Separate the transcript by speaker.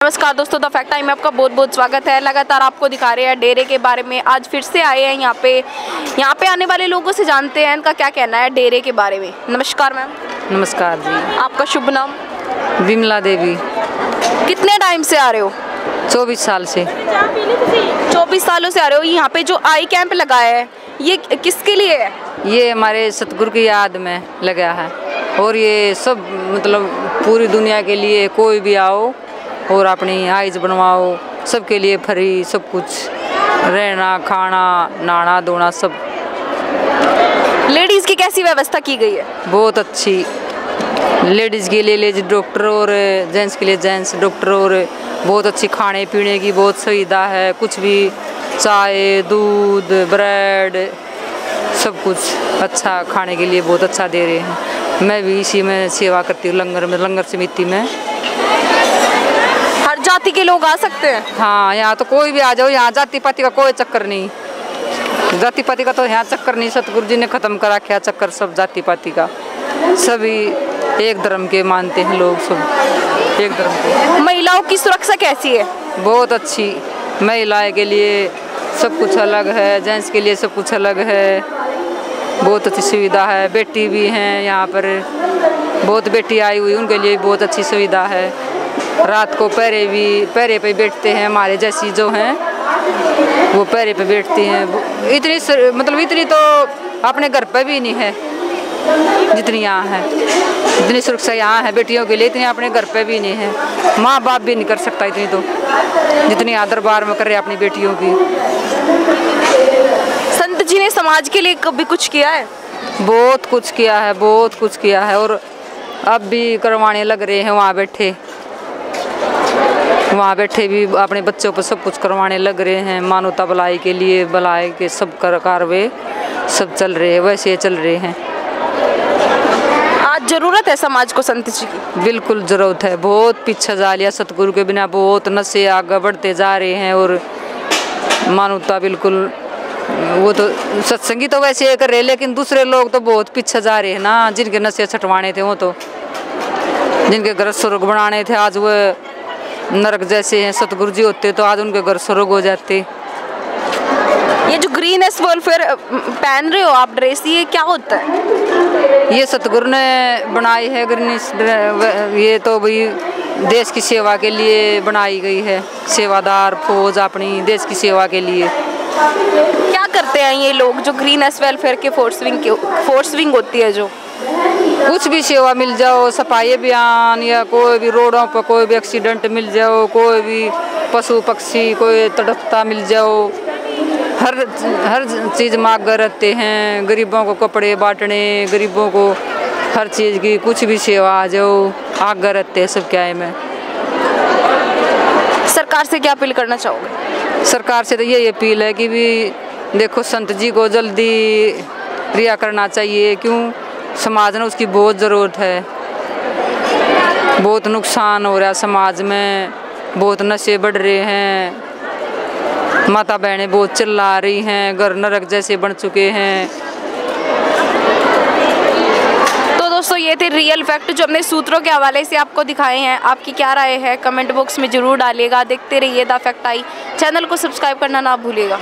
Speaker 1: नमस्कार दोस्तों the fact time में आपका बहुत बहुत स्वागत है। लगातार आपको दिखा रहे हैं डेरे के बारे में। आज फिर से आए हैं यहाँ पे। यहाँ पे आने वाले लोगों से जानते हैं इनका क्या कहना है डेरे के बारे में। नमस्कार मैम।
Speaker 2: नमस्कार जी।
Speaker 1: आपका शुभ नाम?
Speaker 2: विमला देवी।
Speaker 1: कितने टाइम से आ रहे हो?
Speaker 2: चौबीस साल से।
Speaker 1: चौबीस सालों से आ रहे हो। यहाँ पे जो आई कैंप लगाया है ये किसके लिए है?
Speaker 2: ये हमारे सतगुरु की याद में लगा है। और ये सब मतलब पूरी दुनिया के लिए कोई भी आओ और अपनी आइज़ बनवाओ सबके लिए फ्री सब कुछ। रहना खाना नहाना धोना सब।
Speaker 1: लेडीज़ की कैसी व्यवस्था की गई है?
Speaker 2: बहुत अच्छी। लेडीज़ के लिए लेडीज़ डॉक्टर और जेंट्स के लिए जेंट्स डॉक्टर और बहुत अच्छी खाने पीने की बहुत सुविधा है। कुछ भी चाय दूध ब्रेड सब कुछ अच्छा खाने के लिए बहुत अच्छा दे रहे हैं। मैं भी इसी में सेवा करती हूँ लंगर में लंगर समिति में।
Speaker 1: हर जाति के लोग आ सकते हैं।
Speaker 2: हाँ यहाँ तो कोई भी आ जाओ यहाँ जाति पाति का कोई चक्कर नहीं। जाति पाति का तो यहाँ चक्कर नहीं सतगुरु जी ने ख़त्म करा क्या चक्कर सब जाति पाति का। सभी एक धर्म के मानते हैं लोग सब एक धर्म के।
Speaker 1: महिलाओं की सुरक्षा कैसी है?
Speaker 2: बहुत अच्छी। महिलाएँ के लिए सब कुछ अलग है जेंट्स के लिए सब कुछ अलग है। बहुत अच्छी सुविधा है। बेटी भी हैं यहाँ पर। बहुत बेटी आई हुई, उनके लिए बहुत अच्छी सुविधा है। रात को पैरे भी, पैरे पे बैठते हैं हमारे जैसी जो हैं, वो पैरे पे बैठती हैं। इतनी मतलब इतनी तो अपने घर पर भी नहीं है, जितनी यहाँ है। इतनी सुरक्षा यहाँ है, बेटियों के लिए इतनी अपने घर पे भी नहीं है। माँ बाप भी नहीं कर सकता इतनी तो जितनी यहाँ दरबार में कर रहे अपनी बेटियों की।
Speaker 1: संत समाज के लिए कभी कुछ किया है?
Speaker 2: बहुत कुछ किया है बहुत कुछ किया है और अब भी करवाने लग रहे हैं वहाँ बैठे। वहाँ बैठे भी अपने बच्चों पर सब कुछ करवाने लग रहे हैं मानवता भलाई के लिए भलाई के सब कर कारवे सब चल रहे हैं वैसे चल रहे हैं।
Speaker 1: आज ज़रूरत है समाज को संत जी की?
Speaker 2: बिल्कुल ज़रूरत है बहुत पीछे जा लिया सतगुरु के बिना बहुत नशे आगे बढ़ते जा रहे हैं और मानवता बिल्कुल वो तो सत्संगी तो वैसे ये कर रहे हैं, लेकिन दूसरे लोग तो बहुत पीछे जा रहे हैं ना जिनके नशे छटवाने थे वो तो जिनके घर स्वर्ग बनाने थे आज वो नरक जैसे हैं सतगुरु जी होते तो आज उनके घर स्वर्ग हो जाते।
Speaker 1: ये जो ग्रीन एस वेलफेयर पहन रहे हो आप ड्रेस ये क्या होता है?
Speaker 2: ये सतगुरु ने बनाई है ग्रीनिश ये तो भाई देश की सेवा के लिए बनाई गई है सेवादार फौज अपनी देश की सेवा के लिए।
Speaker 1: करते हैं ये लोग जो ग्रीन एस वेलफेयर के फोर्स विंग के फोर्स विंग होती है जो।
Speaker 2: कुछ भी सेवा मिल जाओ सफ़ाई अभियान या कोई भी रोडों पर कोई भी एक्सीडेंट मिल जाओ कोई भी पशु पक्षी कोई तड़पता मिल जाओ हर हर चीज़ मांग रहते हैं। गरीबों को कपड़े बांटने गरीबों को हर चीज़ की कुछ भी सेवा आ जाओ आगे रहते हैं सब क्या है मैं।
Speaker 1: सरकार से क्या अपील करना चाहोगे?
Speaker 2: सरकार से तो यही अपील है कि भी देखो संत जी को जल्दी रिहा करना चाहिए, क्यों? समाज में उसकी बहुत ज़रूरत है। बहुत नुकसान हो रहा है समाज में, बहुत नशे बढ़ रहे हैं। माता बहनें बहुत चिल्ला रही हैं, घर नरक जैसे बन चुके हैं।
Speaker 1: तो दोस्तों, ये थे रियल फैक्ट जो हमने सूत्रों के हवाले से आपको दिखाए हैं। आपकी क्या राय है? कमेंट बॉक्स में ज़रूर डालिएगा। देखते रहिए द फैक्ट आई। चैनल को सब्सक्राइब करना ना भूलिएगा।